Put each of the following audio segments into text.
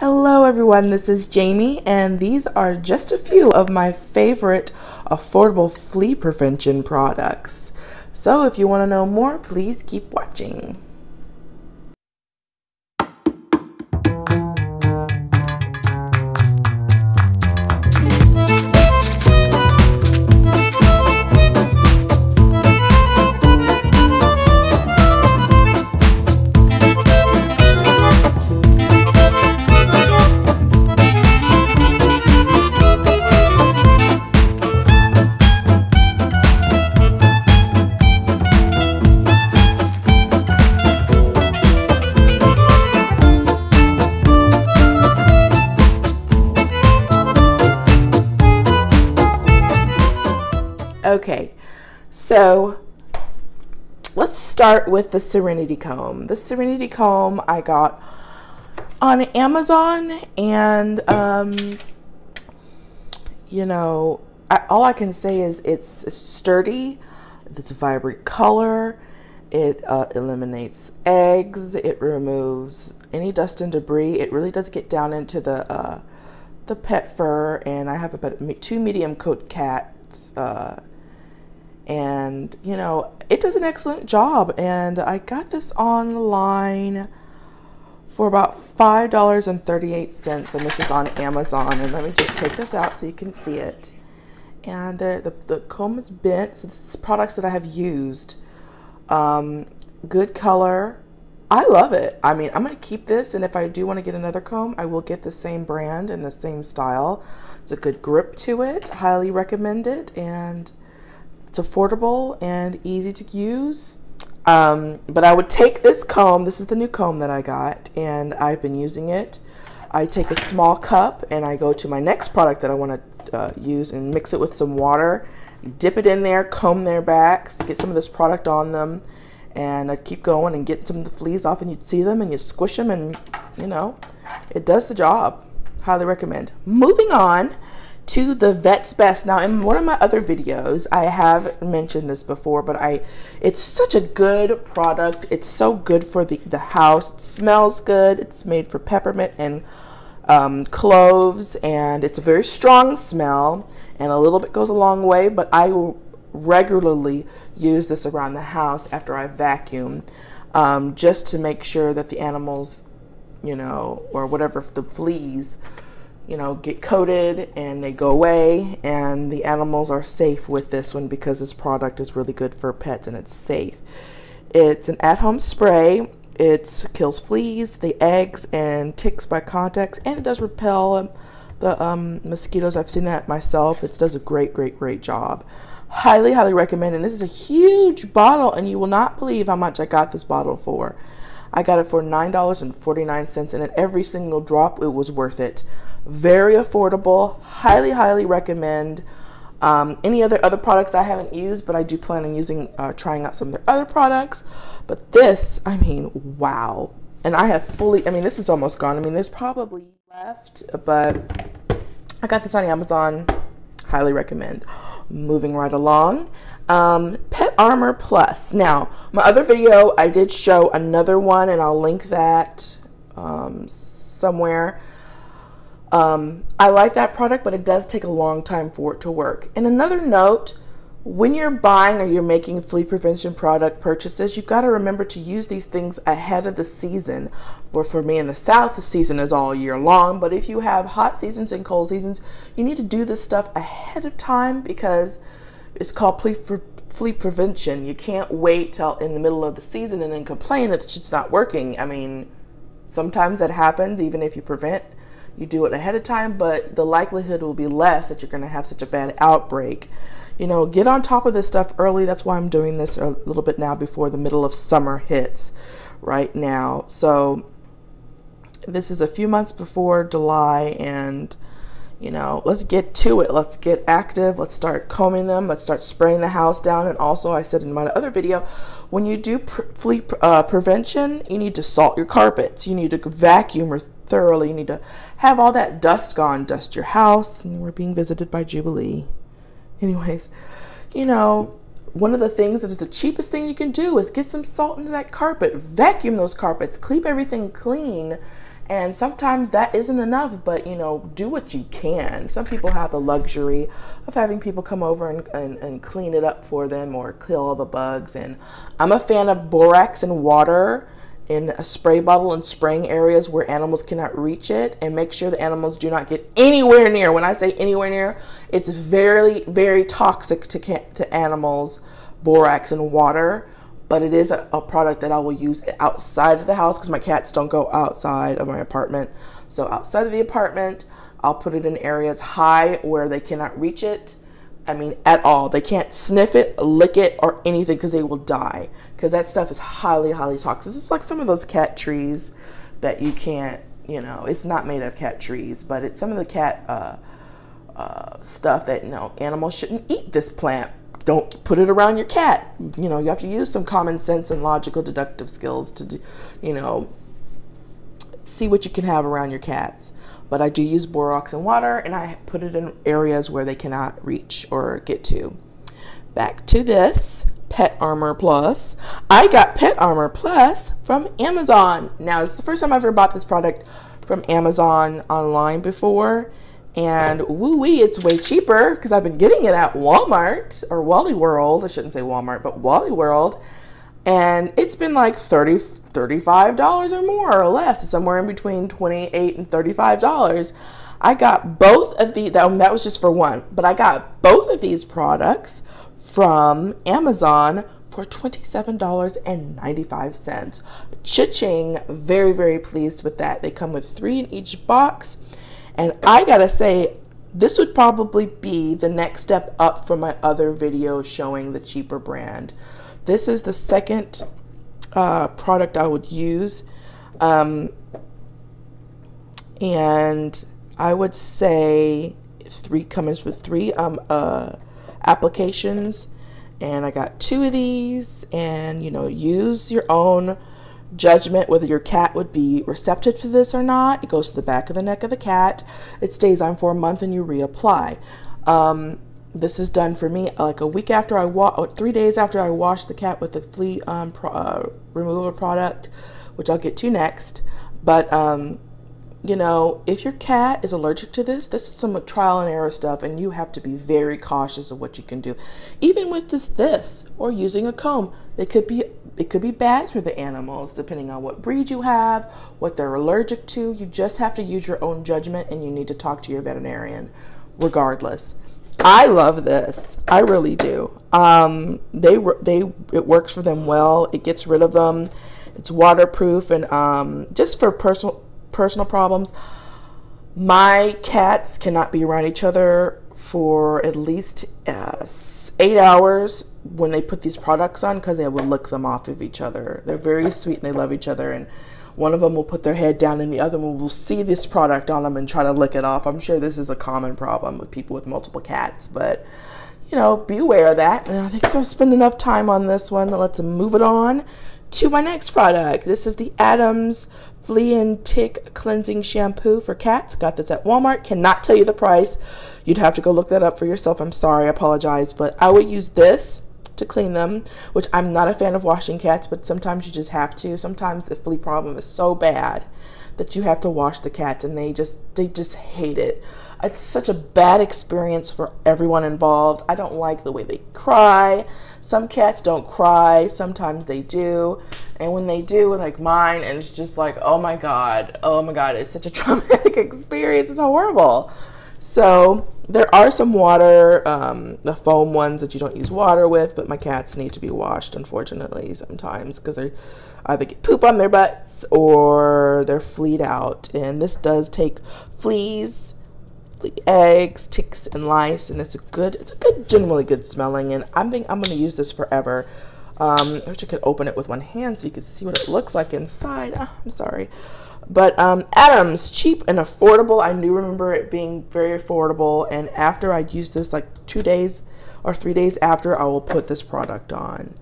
Hello, everyone. This is Jamie, and these are just a few of my favorite affordable flea prevention products. So, if you want to know more, please keep watching. Okay, so let's start with the Sentry Comb. The Sentry Comb I got on Amazon, and um, you know, I, all I can say is it's sturdy, it's a vibrant color, it uh, eliminates eggs, it removes any dust and debris. It really does get down into the uh, the pet fur, and I have about two medium coat cats. Uh, and you know it does an excellent job. And i got this online for about five dollars and 38 cents and this is on amazon. And let me just take this out so you can see it. And the, the, the comb is bent so this is products that i have used. Um, good color. I love it. I mean i'm going to keep this and if i do want to get another comb i will get the same brand and the same style. It's a good grip to it. Highly recommended and it's affordable and easy to use. Um, but I would take this comb, this is the new comb that I got, and I've been using it. I take a small cup and I go to my next product that I want to uh, use and mix it with some water. Dip it in there, comb their backs, get some of this product on them, and I keep going and get some of the fleas off, and you'd see them and you squish them, and you know, it does the job. Highly recommend. Moving on to the vet's best. Now in one of my other videos i have mentioned this before but i it's such a good product. It's so good for the the house. It smells good. It's made for peppermint and um, cloves and it's a very strong smell and a little bit goes a long way but i will regularly use this around the house after i vacuum um, just to make sure that the animals you know or whatever the fleas you know, get coated and they go away. And the animals are safe with this one because this product is really good for pets and it's safe. It's an at home spray. It kills fleas, the eggs, and ticks by contact, and it does repel the um, mosquitoes. I've seen that myself. It does a great, great, great job. Highly, highly recommend. And this is a huge bottle, and you will not believe how much I got this bottle for. I got it for $9.49, and at every single drop, it was worth it. Very affordable. Highly, highly recommend. Um, any other other products I haven't used, but I do plan on using, uh, trying out some of their other products. But this, I mean, wow. And I have fully, I mean, this is almost gone. I mean, there's probably left, but I got this on Amazon. Highly recommend. Moving right along. Um, Pet Armor Plus. Now, my other video, I did show another one, and I'll link that um, somewhere. Um, I like that product, but it does take a long time for it to work. And another note, when you're buying or you're making flea prevention product purchases, you've got to remember to use these things ahead of the season. For, for me in the South, the season is all year long, but if you have hot seasons and cold seasons, you need to do this stuff ahead of time because it's called flea, flea prevention. You can't wait till in the middle of the season and then complain that it's not working. I mean, sometimes that happens even if you prevent you do it ahead of time, but the likelihood will be less that you're going to have such a bad outbreak. You know, get on top of this stuff early. That's why I'm doing this a little bit now before the middle of summer hits right now. So, this is a few months before July, and you know, let's get to it. Let's get active. Let's start combing them. Let's start spraying the house down. And also, I said in my other video, when you do flea uh, prevention, you need to salt your carpets. You need to vacuum thoroughly. You need to have all that dust gone. Dust your house. And we're being visited by Jubilee. Anyways, you know, one of the things that is the cheapest thing you can do is get some salt into that carpet, vacuum those carpets, keep everything clean. And sometimes that isn't enough, but you know, do what you can. Some people have the luxury of having people come over and, and, and clean it up for them or kill all the bugs. And I'm a fan of borax and water in a spray bottle and spraying areas where animals cannot reach it and make sure the animals do not get anywhere near. When I say anywhere near, it's very, very toxic to, to animals, borax and water but it is a, a, product that I will use outside of the house because my cats don't go outside of my apartment. So outside of the apartment, I'll put it in areas high where they cannot reach it. I mean, at all. They can't sniff it, lick it, or anything because they will die. Because that stuff is highly, highly toxic. It's like some of those cat trees that you can't, you know, it's not made of cat trees, but it's some of the cat uh, uh, stuff that, you know, animals shouldn't eat this plant don't put it around your cat. You know, you have to use some common sense and logical deductive skills to, you know, see what you can have around your cats. But I do use borax and water and I put it in areas where they cannot reach or get to. Back to this Pet Armor Plus. I got Pet Armor Plus from Amazon. Now, it's the first time I've ever bought this product from Amazon online before and woo wee, it's way cheaper because I've been getting it at Walmart or Wally World. I shouldn't say Walmart, but Wally World. And it's been like 30 $35 or more or less, somewhere in between 28 and $35. I got both of the that, that was just for one, but I got both of these products from Amazon for $27.95. Cha-ching, very, very pleased with that. They come with three in each box and I gotta say, this would probably be the next step up from my other video showing the cheaper brand. This is the second uh, product I would use. Um, and I would say three comes with three um, uh, applications and I got two of these and you know use your own judgment whether your cat would be receptive to this or not. It goes to the back of the neck of the cat. It stays on for a month and you reapply. Um, this is done for me like a week after I wash, oh, three days after I wash the cat with the flea um, pro- uh, removal product, which I'll get to next. But um, you know, if your cat is allergic to this, this is some trial and error stuff, and you have to be very cautious of what you can do. Even with this, this or using a comb, it could be it could be bad for the animals depending on what breed you have, what they're allergic to. You just have to use your own judgment, and you need to talk to your veterinarian, regardless. I love this. I really do. Um, they they it works for them well. It gets rid of them. It's waterproof and um, just for personal personal problems. My cats cannot be around each other for at least uh, eight hours when they put these products on because they will lick them off of each other. They're very sweet and they love each other. And one of them will put their head down and the other one will see this product on them and try to lick it off. I'm sure this is a common problem with people with multiple cats, but you know, be aware of that. And I think so. Spend enough time on this one. Let's move it on to my next product. This is the Adams Flea and Tick Cleansing Shampoo for cats. Got this at Walmart. Cannot tell you the price. You'd have to go look that up for yourself. I'm sorry, I apologize. But I would use this to clean them, which I'm not a fan of washing cats, but sometimes you just have to. Sometimes the flea problem is so bad that you have to wash the cats and they just they just hate it. It's such a bad experience for everyone involved. I don't like the way they cry. Some cats don't cry, sometimes they do. And when they do, like mine, and it's just like, oh my God, oh my God, it's such a traumatic experience. It's horrible. So there are some water, um, the foam ones that you don't use water with, but my cats need to be washed, unfortunately, sometimes because they either get poop on their butts or they're fleed out. And this does take fleas eggs, ticks, and lice, and it's a good, it's a good, generally good smelling. And I'm think I'm gonna use this forever. Um, I wish I could open it with one hand so you could see what it looks like inside. Oh, I'm sorry. But um, Adams, cheap and affordable. I do remember it being very affordable. And after I use this, like two days or three days after, I will put this product on.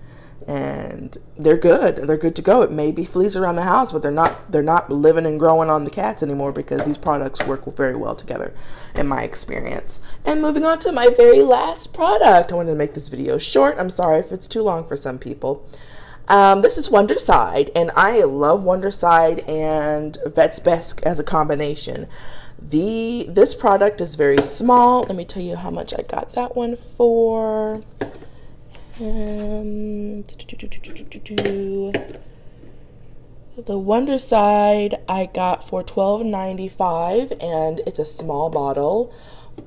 and they're good. They're good to go. It may be fleas around the house, but they're not they're not living and growing on the cats anymore because these products work very well together in my experience. And moving on to my very last product. I wanted to make this video short. I'm sorry if it's too long for some people. Um, this is Wondercide, and I love Wondercide and Vet's Best as a combination. The this product is very small. Let me tell you how much I got that one for. Um, the Wondercide I got for $12.95 and it's a small bottle,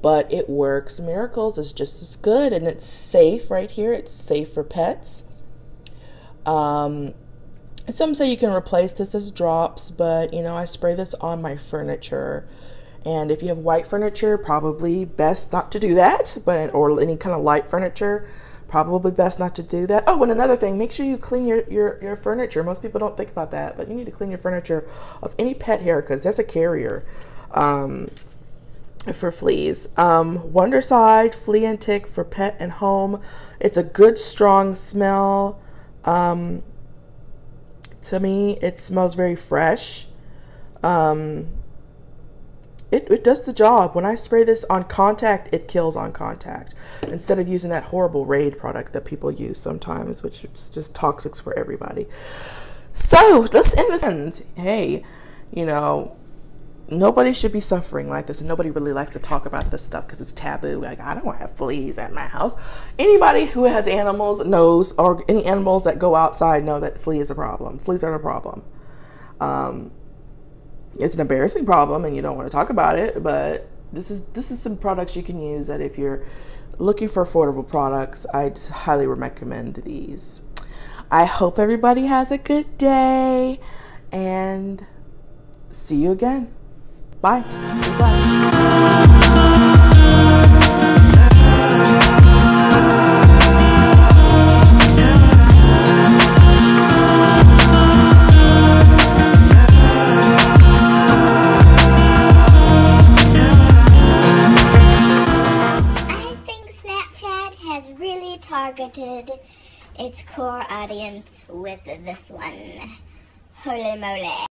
but it works miracles. It's just as good and it's safe right here. It's safe for pets. Um, some say you can replace this as drops, but you know, I spray this on my furniture. And if you have white furniture, probably best not to do that, but or any kind of light furniture probably best not to do that. Oh, and another thing, make sure you clean your, your, your furniture. Most people don't think about that, but you need to clean your furniture of any pet hair because there's a carrier um, for fleas. Um, Wondercide Flea and Tick for pet and home. It's a good, strong smell. Um, to me, it smells very fresh. Um, it, it does the job. When I spray this on contact, it kills on contact. Instead of using that horrible Raid product that people use sometimes, which is just toxic for everybody. So let's end this. Hey, you know, nobody should be suffering like this and nobody really likes to talk about this stuff because it's taboo like i don't want to have fleas at my house anybody who has animals knows or any animals that go outside know that flea is a problem fleas are a problem um, it's an embarrassing problem and you don't want to talk about it, but this is this is some products you can use that if you're looking for affordable products, I'd highly recommend these. I hope everybody has a good day and see you again. Bye. Bye. targeted its core audience with this one. Holy moly.